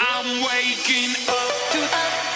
I'm waking up to the